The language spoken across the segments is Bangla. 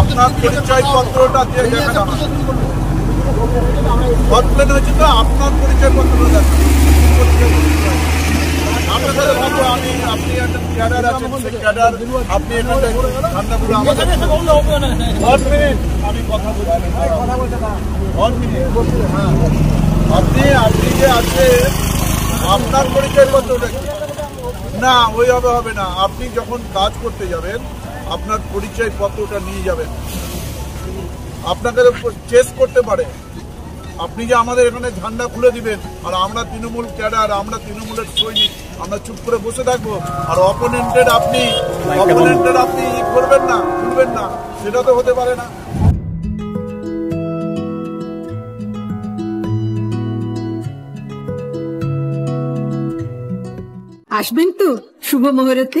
আপনার পরিচয় পত্রটা দিয়ে আমাকে। কমপ্লেন হয়েছে তো আপনার পরিচয় আমি আপনি একজন ক্যাডার আছেন সেই ক্যাডার আপনি আমাদের আমি কথা বলছি। আপনি আপনি যে আছে আপনার পরিচয় পত্রটা কি? না ওইভাবে হবে না আপনি যখন কাজ করতে যাবেন আপনার পরিচয় পত্রটা নিয়ে যাবেন। আপনাকে চেস করতে পারে। আপনি যে আমাদের এখানে ঝান্ডা খুলে দিবেন, আর আমরা তৃণমূল ক্যাডার, আমরা তৃণমূলের সৈনিক, আমরা চুপ করে বসে থাকব, আর অপোনেন্টের আপনি অপোনেন্টের আপনি করবেন না, খুলবেন না, সেটা তো হতে পারে না। আসবেন তো শুভ মুহূর্তে।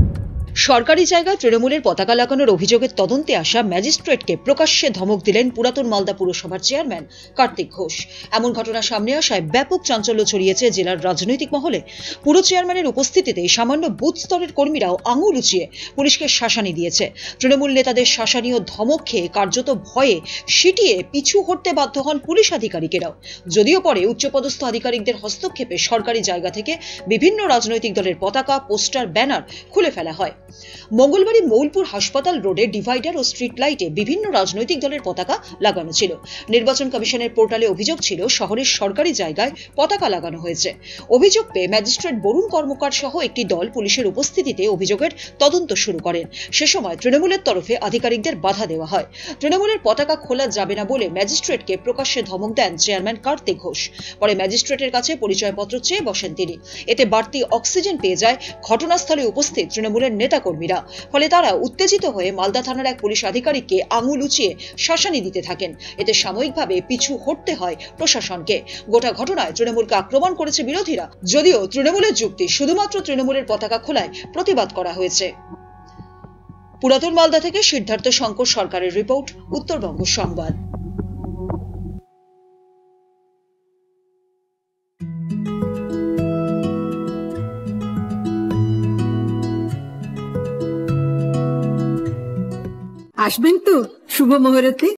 সরকারি জায়গায় তৃণমূলের পতাকা লাগানোর অভিযোগের তদন্তে আসা ম্যাজিস্ট্রেটকে প্রকাশ্যে ধমক দিলেন পুরাতন মালদা পুরসভার চেয়ারম্যান কার্তিক ঘোষ। এমন ঘটনা সামনে আসায় ব্যাপক চাঞ্চল্য ছড়িয়েছে জেলার রাজনৈতিক মহলে। পুর চেয়ারম্যানের উপস্থিতিতে সামান্য বুথ স্তরের কর্মীরাও আঙুল উঁচিয়ে পুলিশকে শাসানি দিয়েছে। তৃণমূল নেতাদের শাসানি ও ধমক খেয়ে কার্যত ভয়ে সিটিয়ে পিছু হটতে বাধ্য হন পুলিশ আধিকারিকেরাও। যদিও পরে উচ্চপদস্থ আধিকারিকদের হস্তক্ষেপে সরকারি জায়গা থেকে বিভিন্ন রাজনৈতিক দলের পতাকা, পোস্টার, ব্যানার খুলে ফেলা হয়। মঙ্গলবারই মৌলপুর হাসপাতাল রোডে ডিভাইডার ও স্ট্রিট লাইটে বিভিন্ন রাজনৈতিক দলের পতাকা লাগানো ছিল। নির্বাচন কমিশনের পোর্টালে অভিযোগ ছিল, শহরের সরকারি জায়গায় পতাকা লাগানো হয়েছে। অভিযোগ পেয়ে ম্যাজিস্ট্রেট বরুণ কর্মকার সহ একটি দল পুলিশের উপস্থিতিতে অভিযোগের তদন্ত শুরু করেন। সে সময় তৃণমূলের তরফে আধিকারিকদের বাধা দেওয়া হয়। তৃণমূলের পতাকা খোলা যাবে না বলে ম্যাজিস্ট্রেটকে প্রকাশ্যে ধমক দেন চেয়ারম্যান কার্তিক ঘোষ। পরে ম্যাজিস্ট্রেটের কাছে পরিচয়পত্র চেয়ে বসেন তিনি। এতে বাড়তি অক্সিজেন পেয়ে যায়। ঘটনাস্থলে উপস্থিত তৃণমূলের নেতাকর্মীরা। ফলে তারা উত্তেজিত হয়ে মালদা থানার এক পুলিশ আধিকারিককে আঙুল উঁচিয়ে শাসানি দিতে থাকেন। এতে সাময়িকভাবে পিছু হটতে হয় প্রশাসনকে। গোটা ঘটনায় তৃণমূলকে আক্রমণ করেছে বিরোধীরা। যদিও তৃণমূলের যুক্তি শুধুমাত্র তৃণমূলের পতাকা খোলায় প্রতিবাদ করা হয়েছে। পুরাতন মালদা থেকে সিদ্ধার্থ শঙ্কর সরকারের রিপোর্ট, উত্তরবঙ্গ সংবাদ। আসবেন তো শুভ মুহূর্তে।